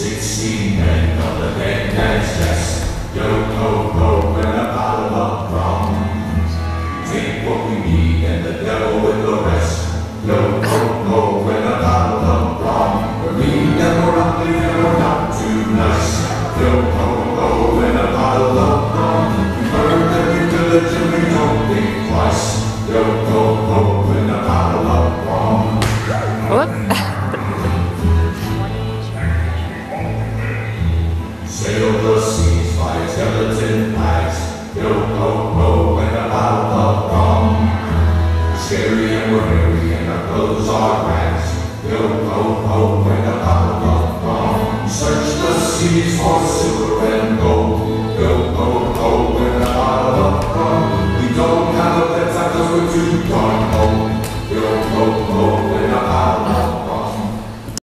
Sixteen men of the dead man's chest. Yo ho ho and a bottle of. Take what we need and the devil with the rest. Yo ho ho and a bottle of rum. Never we not too nice. Yo ho ho and a bottle of rum. We every village and we don't think twice. Yo ho ho and a bottle of rum. Whoop. skeleton eyes. Yo ho ho and a bottle of rum. Scary and we're hairy and our clothes are rags. Yo ho ho and a bottle of rum. Search the seas for silver and gold. Yo ho ho.